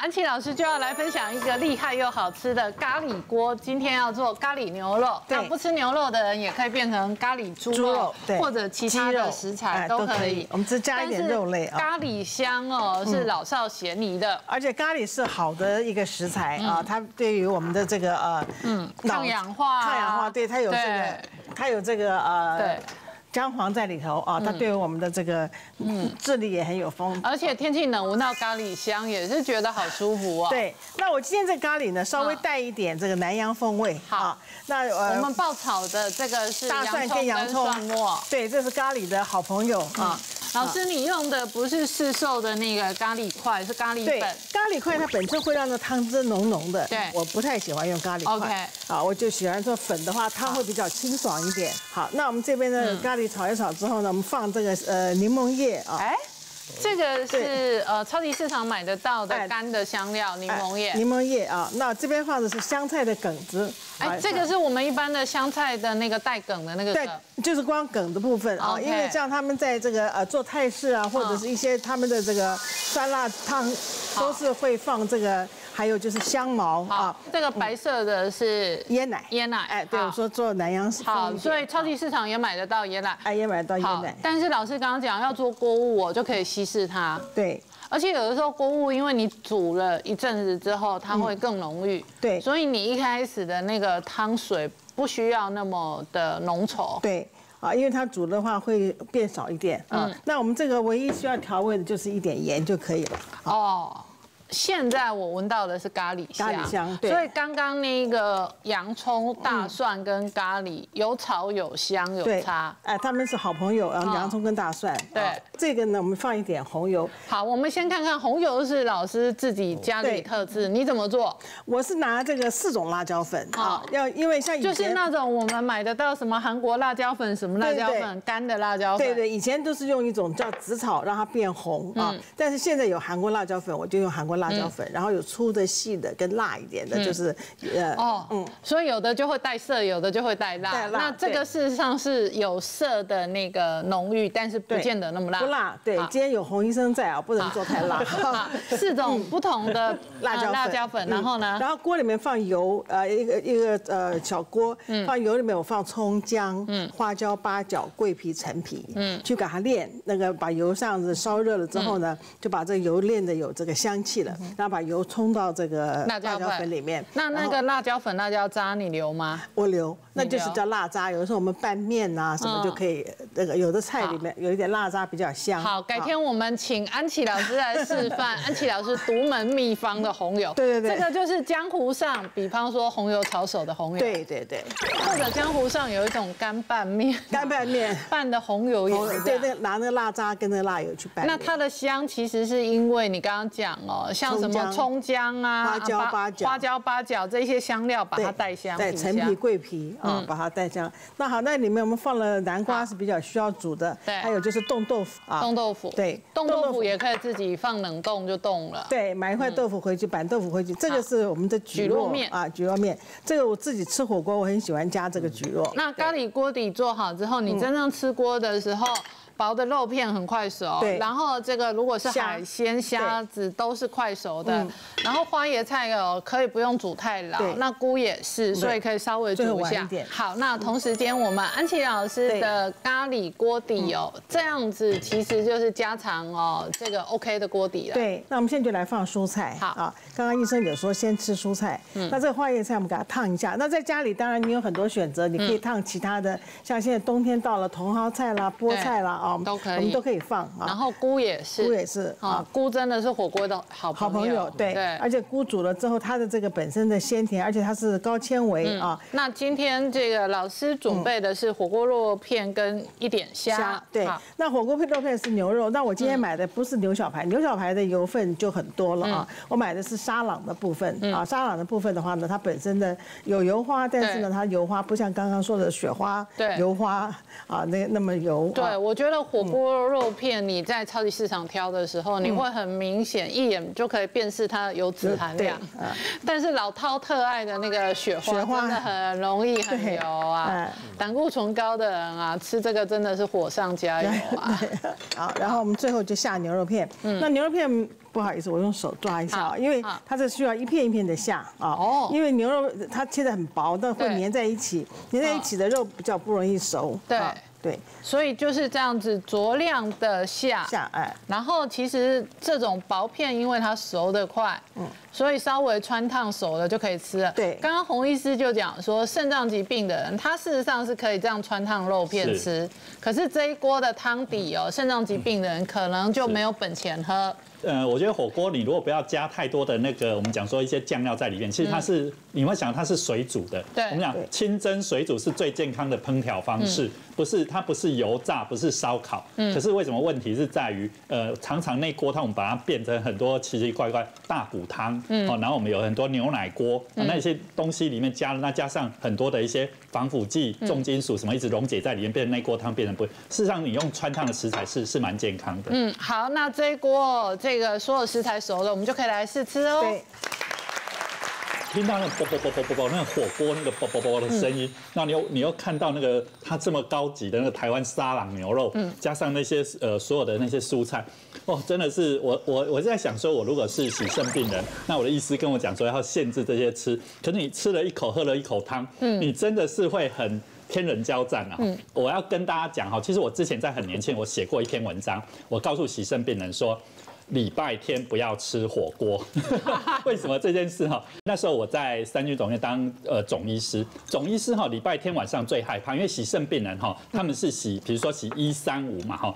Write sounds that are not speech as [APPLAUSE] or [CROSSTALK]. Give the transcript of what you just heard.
安琪老师就要来分享一个厉害又好吃的咖喱锅。今天要做咖喱牛肉，对那不吃牛肉的人也可以变成咖喱猪猪肉肉，对或者其他的食材哎都都可以。我们只加一点肉类啊咖喱香哦，是老少咸宜的。而且咖喱是好的一个食材啊，它对于我们的这个呃，嗯抗氧化啊抗氧化，对它有这个，它有这个呃对，姜黄在里头啊，它对于我们的这个嗯智力也很有丰。而且天气冷，闻到咖喱香也是觉得好舒服哦。，对，那我今天这咖喱呢，稍微带一点这个南洋风味好。那我们爆炒的这个是大蒜跟洋葱末。对，这是咖喱的好朋友啊。老师，你用的不是市售的那个咖喱块，是咖喱对粉。，咖喱块它本身会让那汤汁浓浓的，对。我不太喜欢用咖喱块。OK 啊，我就喜欢做粉的话，汤会比较清爽一点。好，那我们这边的嗯。咖喱炒一炒之后呢，我们放这个呃柠檬叶啊，哎，这个是呃超级市场买得到的哎。干的香料柠檬叶。柠檬叶啊，那这边放的是香菜的梗子，哎，这个是我们一般的香菜的那个带梗的那个对。，就是光梗的部分啊因为这样他们在这个呃做泰式啊，或者是一些他们的这个酸辣汤，都是会放这个，还有就是香茅好啊，，这个白色的是椰奶，椰奶。哎，对，我说做南洋风好，所以超级市场也买得到椰奶。哎也买得到椰奶，，但是老师刚刚讲要做锅物，我就可以稀释它。对。而且有的时候锅物，因为你煮了一阵子之后，它会更浓郁。对所以你一开始的那个汤水不需要那么的浓稠。对啊，因为它煮的话会变少一点啊。嗯那我们这个唯一需要调味的就是一点盐就可以了。哦，现在我闻到的是咖喱香，咖喱香对所以刚刚那个洋葱、大蒜跟咖喱有炒有香有对差。，哎，他们是好朋友，然后洋葱跟大蒜。对啊这个呢，我们放一点红油。好，我们先看看红油是老师自己家里特制，你怎么做？我是拿这个四种辣椒粉啊哦，要因为像以前就是那种我们买得到什么韩国辣椒粉、什么辣椒对粉、干的辣椒粉。对对，以前都是用一种叫紫草让它变红啊，嗯但是现在有韩国辣椒粉，我就用韩国辣椒粉，然后有粗的、细的跟辣一点的，就是呃哦，嗯，所以有的就会带色，有的就会带辣。带辣那这个事实上是有色的那个浓郁，但是不见得那么辣。不辣。对，今天有洪医生在啊，不能做太辣。[LAUGHS] 四种不同的辣椒辣椒粉，嗯。然后呢？然后锅里面放油，呃，一个一个呃小锅，嗯。放油里面我放葱姜、嗯。花椒、八角、桂皮、陈皮，嗯，去给它炼，那个把油这样子烧热了之后呢，嗯。就把这个油炼的有这个香气了，然后把油冲到这个辣椒粉里面。那那个辣椒粉、辣椒渣你留吗？我留，那就是叫辣渣。有的时候我们拌面啊什么嗯就可以，那个有的菜里面有一点辣渣比较香。好，改啊天我们请安琪老师来示范 [LAUGHS] 安琪老师独门秘方的红油。对对对这个就是江湖上，比方说红油炒手的红油，，对对对，或者江湖上有一种干拌面，干拌面。[LAUGHS] 拌的红油也对，那拿那个辣渣跟那个辣油去拌。那它的香其实是因为你刚刚讲哦，像什么葱葱姜啊、花椒啊八角。花椒、八角这些香料把它带香，对，陈皮、桂皮啊，把它带香。那好，那里面我们放了南瓜是比较需要煮的，对。还有就是冻豆腐啊，冻豆腐，对冻豆腐也可以自己放冷冻就冻了。对，买一块豆腐回去，板豆腐回去，这个是我们的蒟蒻面。啊，蒟蒻面。这个我自己吃火锅，我很喜欢加这个蒟蒻。那咖喱锅底做好之后，你真正吃锅的时候。薄的肉片很快熟，对。然后这个如果是海鲜、虾子都是快熟的，然后花椰菜哦可以不用煮太老，那菇也是，所以可以稍微煮一下。好，那同时间我们安琪老师的咖喱锅底哦，这样子其实就是家常哦这个 OK 的锅底了。对，那我们现在就来放蔬菜。好。啊，刚刚医生有说先吃蔬菜，那这个花椰菜我们给它烫一下。那在家里当然你有很多选择，你可以烫其他的，像现在冬天到了，茼蒿菜啦、菠菜啦啊，都可以我们都可以放啊。然后菇也是，菇也是啊啊，菇真的是火锅的好好朋友，朋友，对，而且菇煮了之后，它的这个本身的鲜甜，而且它是高纤维啊，那今天这个老师准备的是火锅肉片跟一点虾，对，那火锅配肉片是牛肉，那我今天买的不是牛小排，牛小排的油分就很多了啊。我买的是沙朗的部分啊，沙朗的部分的话呢，它本身的有油花，但是呢，它油花不像刚刚说的雪花对油花啊那那么油。对，啊我觉得的火锅肉片，你在超级市场挑的时候，你会很明显一眼就可以辨识它的油脂含量。但是老饕特爱的那个雪花真的很容易很油啊，[LAUGHS] 胆固醇高的人啊，吃这个真的是火上加油啊。好，然后我们最后就下牛肉片。那牛肉片。不好意思，我用手抓一下啊，因为它这需要一片一片的下啊。哦。因为牛肉它切的很薄，但会粘在一起，粘在一起的肉比较不容易熟。对对。所以就是这样子酌量的下。下哎。然后其实这种薄片，因为它熟的快，嗯，所以稍微穿烫熟了就可以吃了。对。刚刚洪医师就讲说，肾脏疾病的人，他事实上是可以这样穿烫肉片吃。可是这一锅的汤底哦，肾脏疾病的人可能就没有本钱喝。呃，我觉得火锅你如果不要加太多的那个，我们讲说一些酱料在里面，其实它是你会想它是水煮的。对，我们讲清蒸水煮是最健康的烹调方式，不是它不是油炸，不是烧烤。嗯。可是为什么问题是在于，呃，常常那锅汤我们把它变成很多奇奇怪怪大骨汤，嗯，哦，然后我们有很多牛奶锅，那些东西里面加了，那加上很多的一些防腐剂、重金属什么，一直溶解在里面，变成那锅汤变成不。事实上，你用穿烫的食材是是蛮健康的。嗯，好，那这一锅。这个所有食材熟了，我们就可以来试吃哦。对，听到那啵啵啵啵啵啵，那个火锅那个啵啵啵的声音，那你又你又看到那个它这么高级的那个台湾沙朗牛肉，嗯，加上那些呃所有的那些蔬菜，哦，真的是我我我在想说，我如果是洗肾病人，那我的医师跟我讲说要限制这些吃，可是你吃了一口，喝了一口汤，嗯，你真的是会很。天人交战啊！嗯，我要跟大家讲哈，其实我之前在很年轻，我写过一篇文章，我告诉洗肾病人说，礼拜天不要吃火锅。[LAUGHS] 为什么这件事哈？那时候我在三军总院当呃总医师，总医师哈礼拜天晚上最害怕，因为洗肾病人哈他们是洗，比如说洗一三五嘛哈，